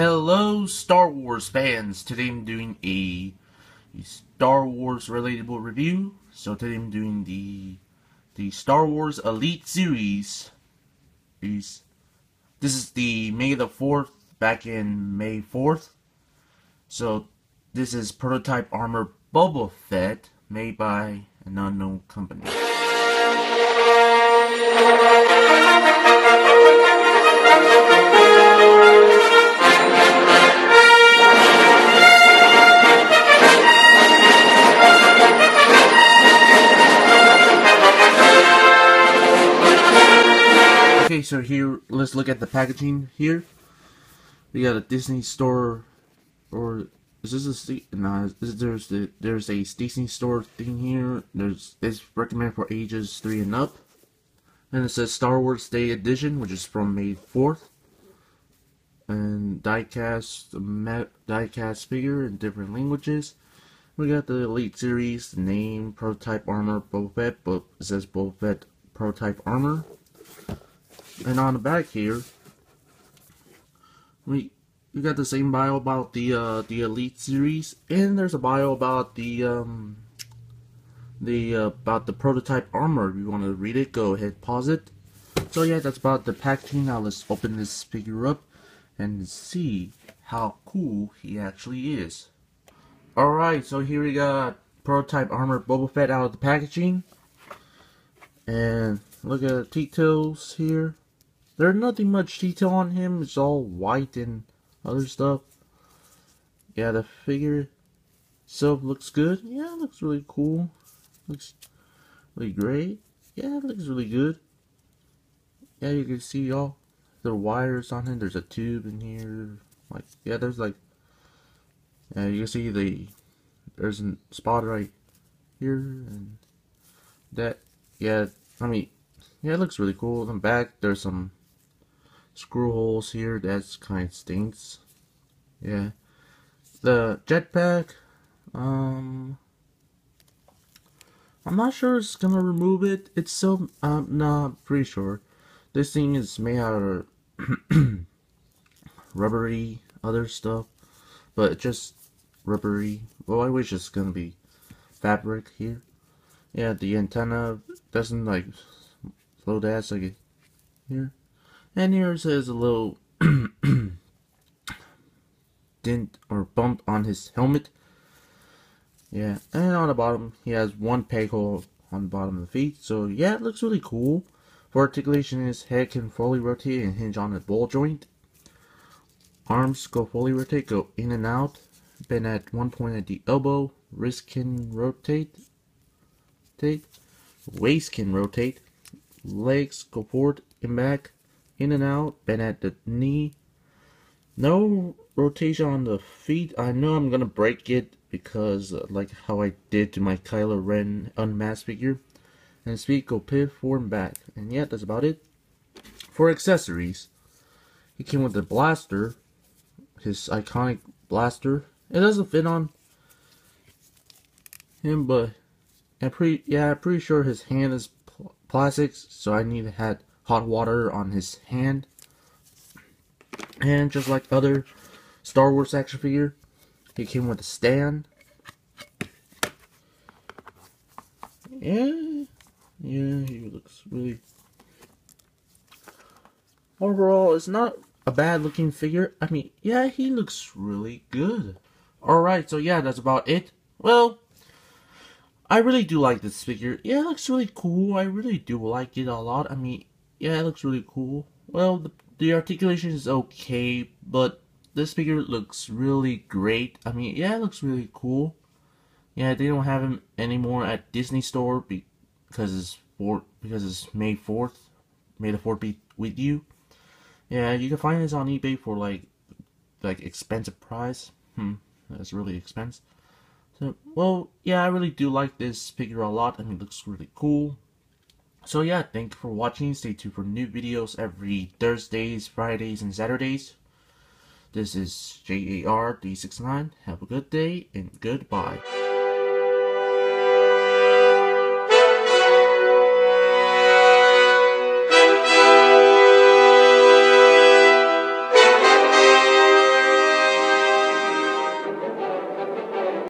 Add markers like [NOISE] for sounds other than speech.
Hello, Star Wars fans! Today I'm doing a, a Star Wars relatable review. So today I'm doing the the Star Wars Elite series. Is this is the May the Fourth back in May Fourth. So this is prototype armor Boba Fett made by an unknown company. Okay, so here, let's look at the packaging here. We got a Disney store, or is this a no? Is, there's the there's a Disney store thing here. There's it's recommended for ages three and up, and it says Star Wars Day Edition, which is from May fourth. And diecast diecast figure in different languages. We got the Elite Series, name, prototype armor, Boba Fett, but it says Boba Fett prototype armor. And on the back here, we we got the same bio about the uh, the Elite series, and there's a bio about the um, the uh, about the prototype armor. If you want to read it, go ahead, pause it. So yeah, that's about the packaging. Now let's open this figure up and see how cool he actually is. Alright, so here we got prototype armor Boba Fett out of the packaging. And look at the details here. There's nothing much detail on him. It's all white and other stuff. Yeah, the figure itself looks good. Yeah, looks really cool. Looks really great. Yeah, it looks really good. Yeah, you can see all the wires on him. There's a tube in here. Like, yeah, there's like, yeah, you can see the, there's a spot right here and that, yeah, I mean, yeah, it looks really cool. In the back, there's some screw holes here. That's kind of stinks. Yeah. The jetpack, um, I'm not sure it's gonna remove it. It's so, um, not pretty sure. This thing is made out of [CLEARS THROAT] rubbery other stuff, but just rubbery. Well, I wish it's gonna be fabric here. Yeah, the antenna doesn't like float ass like here. And here says a little [CLEARS THROAT] dent or bump on his helmet. Yeah, and on the bottom, he has one peg hole on the bottom of the feet. So, yeah, it looks really cool. For articulation, his head can fully rotate and hinge on a ball joint. Arms go fully rotate, go in and out. Bend at one point at the elbow. Wrist can rotate. Take. Waist can rotate. Legs go forward and back in and out, bend at the knee. No rotation on the feet. I know I'm gonna break it because uh, like how I did to my Kylo Ren unmasked figure. And his feet go pivot forward and back. And yeah, that's about it. For accessories, he came with the blaster, his iconic blaster. It doesn't fit on him, but I'm pretty yeah, I'm pretty sure his hand is pl plastics, so I need to have hot water on his hand. And just like other Star Wars action figure, he came with a stand. Yeah, yeah, he looks really. Overall, it's not a bad looking figure. I mean, yeah, he looks really good. Alright, so yeah, that's about it. Well, I really do like this figure. Yeah, it looks really cool. I really do like it a lot. I mean, yeah, it looks really cool. Well, the, the articulation is okay, but this figure looks really great. I mean, yeah, it looks really cool. Yeah, they don't have him anymore at Disney Store because it's for because it's May fourth. May the fourth be with you. Yeah, you can find this on eBay for like like expensive price. Hmm, that's really expensive. So, well, yeah, I really do like this figure a lot. I mean, it looks really cool. So yeah, thank you for watching. Stay tuned for new videos every Thursdays, Fridays, and Saturdays. This is JAR 369. Have a good day and goodbye.